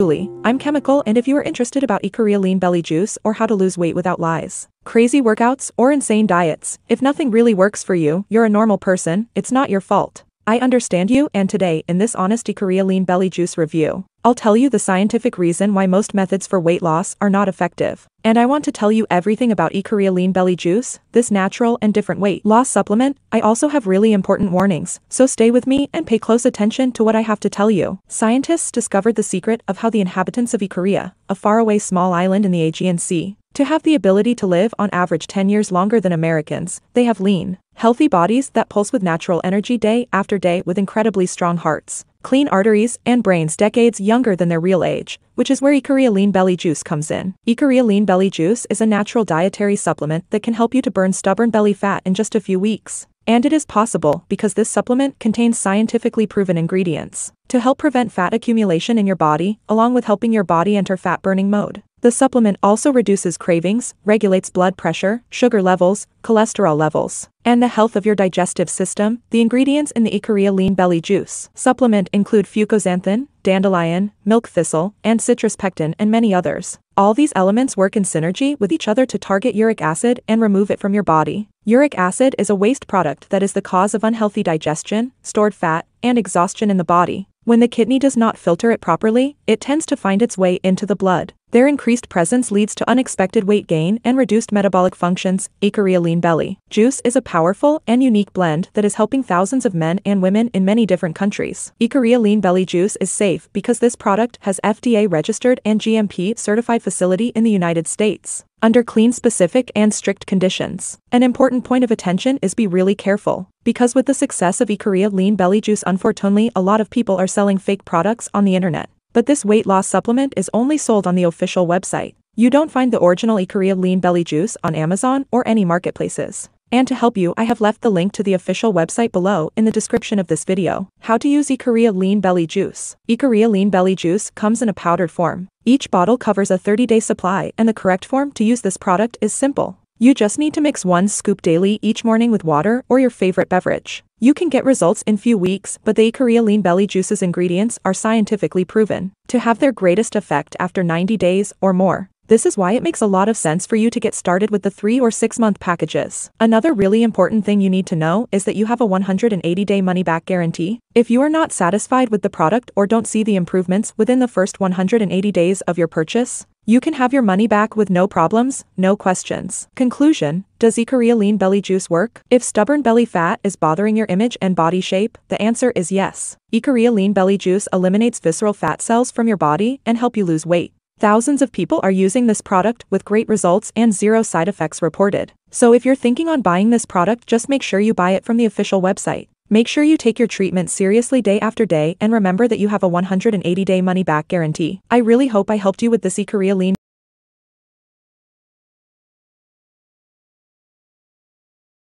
Julie, I'm Chemical and if you are interested about Ikaria lean belly juice or how to lose weight without lies, crazy workouts, or insane diets, if nothing really works for you, you're a normal person, it's not your fault. I understand you and today in this honest Ikaria lean belly juice review, I'll tell you the scientific reason why most methods for weight loss are not effective. And I want to tell you everything about Ikaria Lean Belly Juice, this natural and different weight loss supplement. I also have really important warnings, so stay with me and pay close attention to what I have to tell you. Scientists discovered the secret of how the inhabitants of Ikaria, a faraway small island in the Aegean Sea, to have the ability to live on average 10 years longer than Americans, they have lean, healthy bodies that pulse with natural energy day after day with incredibly strong hearts clean arteries, and brains decades younger than their real age, which is where Ikaria Lean Belly Juice comes in. Ikaria Lean Belly Juice is a natural dietary supplement that can help you to burn stubborn belly fat in just a few weeks. And it is possible because this supplement contains scientifically proven ingredients to help prevent fat accumulation in your body, along with helping your body enter fat burning mode. The supplement also reduces cravings, regulates blood pressure, sugar levels, cholesterol levels, and the health of your digestive system. The ingredients in the Ikaria Lean Belly Juice supplement include fucoxanthin, dandelion, milk thistle, and citrus pectin and many others. All these elements work in synergy with each other to target uric acid and remove it from your body. Uric acid is a waste product that is the cause of unhealthy digestion, stored fat, and exhaustion in the body. When the kidney does not filter it properly, it tends to find its way into the blood. Their increased presence leads to unexpected weight gain and reduced metabolic functions. Ikaria Lean Belly Juice is a powerful and unique blend that is helping thousands of men and women in many different countries. Ikaria Lean Belly Juice is safe because this product has FDA registered and GMP certified facility in the United States under clean specific and strict conditions. An important point of attention is be really careful, because with the success of Ikaria Lean Belly Juice unfortunately a lot of people are selling fake products on the internet. But this weight loss supplement is only sold on the official website. You don't find the original Ikaria Lean Belly Juice on Amazon or any marketplaces. And to help you I have left the link to the official website below in the description of this video. How to use Ikaria Lean Belly Juice. Ikaria Lean Belly Juice comes in a powdered form. Each bottle covers a 30-day supply and the correct form to use this product is simple. You just need to mix one scoop daily each morning with water or your favorite beverage. You can get results in few weeks, but the Ikaria Lean Belly Juice's ingredients are scientifically proven to have their greatest effect after 90 days or more. This is why it makes a lot of sense for you to get started with the 3 or 6 month packages. Another really important thing you need to know is that you have a 180 day money back guarantee. If you are not satisfied with the product or don't see the improvements within the first 180 days of your purchase, you can have your money back with no problems, no questions. Conclusion Does Ikaria Lean Belly Juice work? If stubborn belly fat is bothering your image and body shape, the answer is yes. Ikaria Lean Belly Juice eliminates visceral fat cells from your body and help you lose weight. Thousands of people are using this product with great results and zero side effects reported. So if you're thinking on buying this product just make sure you buy it from the official website. Make sure you take your treatment seriously day after day and remember that you have a 180-day money-back guarantee. I really hope I helped you with this Ikaria Lean